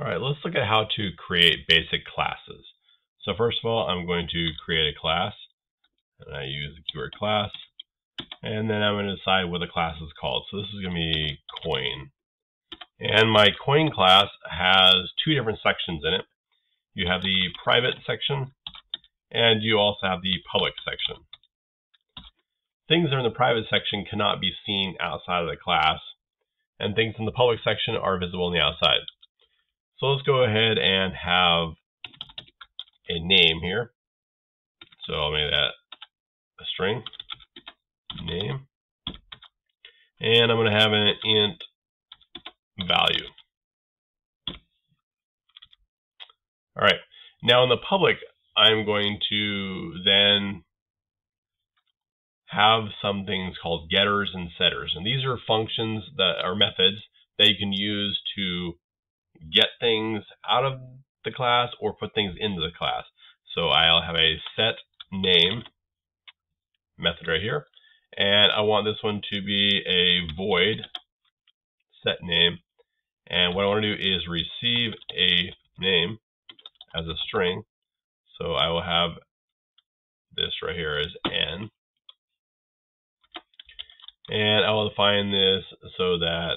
All right, let's look at how to create basic classes. So first of all, I'm going to create a class, and I use the keyword class, and then I'm going to decide what the class is called. So this is going to be coin. And my coin class has two different sections in it. You have the private section, and you also have the public section. Things that are in the private section cannot be seen outside of the class, and things in the public section are visible on the outside. So let's go ahead and have a name here. So I'll make that a string, name. And I'm going to have an int value. All right. Now in the public, I'm going to then have some things called getters and setters. And these are functions that are methods that you can use to get things out of the class or put things into the class. So I'll have a set name method right here. And I want this one to be a void set name. And what I want to do is receive a name as a string. So I will have this right here as n. And I will define this so that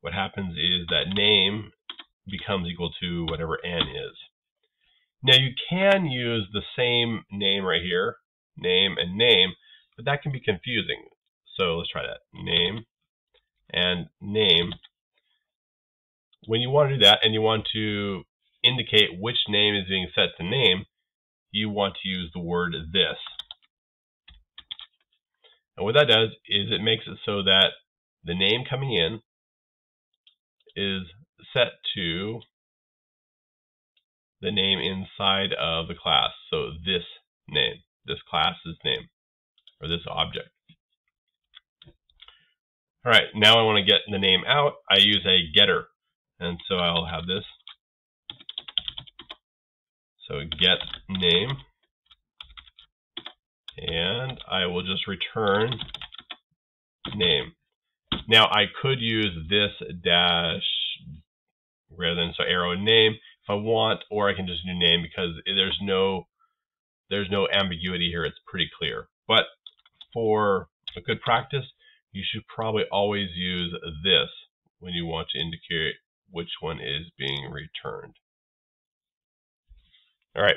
what happens is that name becomes equal to whatever n is. Now you can use the same name right here, name and name, but that can be confusing. So let's try that. Name and name. When you want to do that and you want to indicate which name is being set to name, you want to use the word this. And what that does is it makes it so that the name coming in is set to the name inside of the class. So this name, this class's name, or this object. All right, now I want to get the name out. I use a getter. And so I'll have this. So get name. And I will just return name. Now I could use this dash rather than so arrow name if I want, or I can just do name because there's no there's no ambiguity here. It's pretty clear. But for a good practice, you should probably always use this when you want to indicate which one is being returned. All right.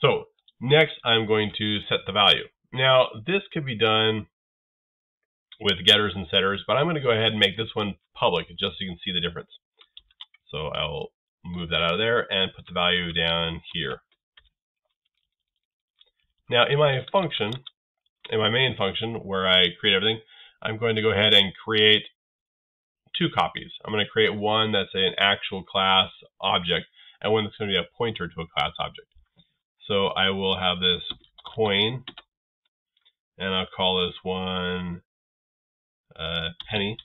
So next, I'm going to set the value. Now, this could be done with getters and setters, but I'm going to go ahead and make this one public just so you can see the difference. So I'll move that out of there and put the value down here. Now in my function, in my main function where I create everything, I'm going to go ahead and create two copies. I'm going to create one that's an actual class object and one that's going to be a pointer to a class object. So I will have this coin and I'll call this one uh, penny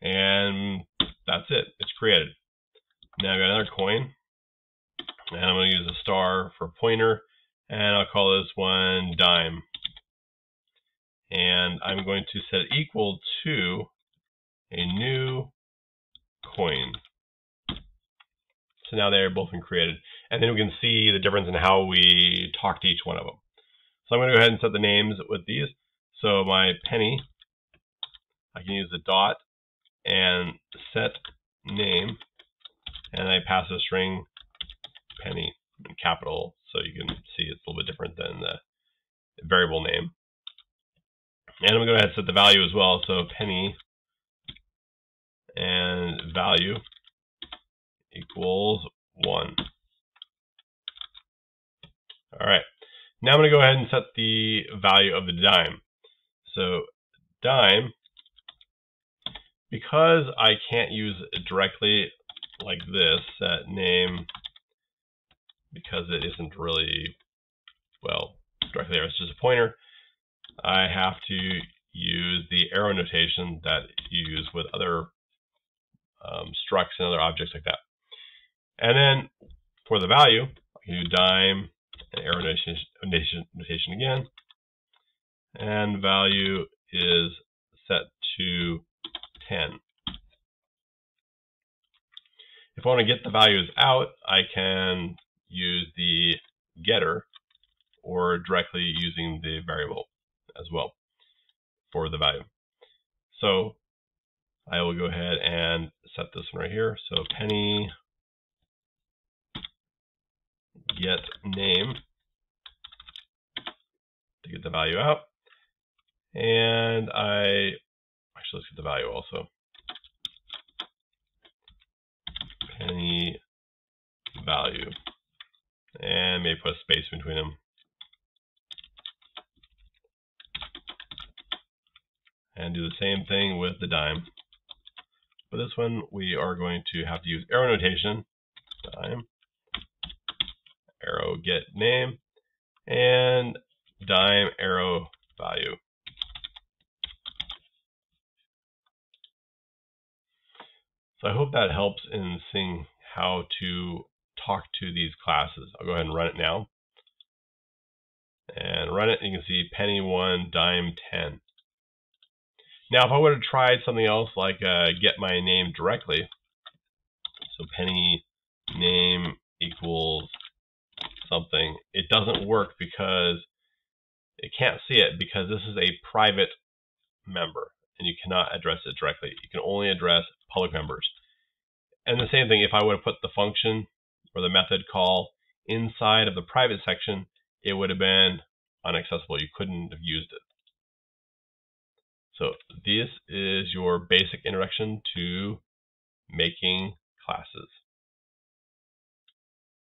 and that's it. It's created. Now I've got another coin, and I'm going to use a star for pointer, and I'll call this one dime. And I'm going to set equal to a new coin. So now they're both been created. And then we can see the difference in how we talk to each one of them. So I'm going to go ahead and set the names with these. So my penny, I can use the dot and set name, and I pass a string penny in capital, so you can see it's a little bit different than the variable name. And I'm going to go ahead and set the value as well, so penny and value equals 1. All right. Now I'm going to go ahead and set the value of the dime. So dime because I can't use it directly like this, that name, because it isn't really, well, directly there, it's just a pointer, I have to use the arrow notation that you use with other um, structs and other objects like that. And then for the value, I can do dime and arrow notation, notation, notation again. And value is set to 10. If I want to get the values out, I can use the getter or directly using the variable as well for the value. So I will go ahead and set this one right here. So penny get name to get the value out. And I actually let's get the value also. Penny value. And maybe put a space between them. And do the same thing with the dime. For this one, we are going to have to use arrow notation. Dime. Arrow get name. And dime arrow value. So I hope that helps in seeing how to talk to these classes. I'll go ahead and run it now. And run it, you can see penny 1, dime 10. Now, if I would have tried something else like uh, get my name directly, so penny name equals something, it doesn't work because it can't see it because this is a private member and you cannot address it directly. You can only address public members. And the same thing, if I would have put the function or the method call inside of the private section, it would have been unaccessible. You couldn't have used it. So this is your basic introduction to making classes.